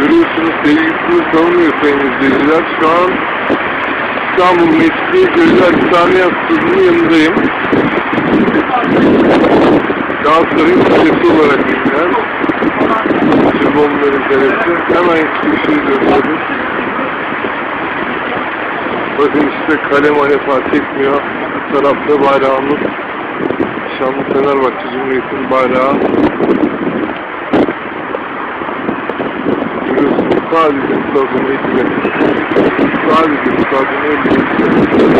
Cumhuriyeti'nin sevgisini savunuyor sayın izleyiciler. Şu an İstanbul Mescidi Gözler Saniye Stadının yanındayım. Galatasaray'ın kalesi olarak bilinen Cimbomların kalesi. Hemen çıkışı gösterdim. Bakın işte kale male fark etmiyor. Tarafta bayrağımız. Şanlı Fenerbahçe Cumhuriyeti'nin bayrağı. Sólido dos Estados Unidos. Sólido dos Estados Unidos.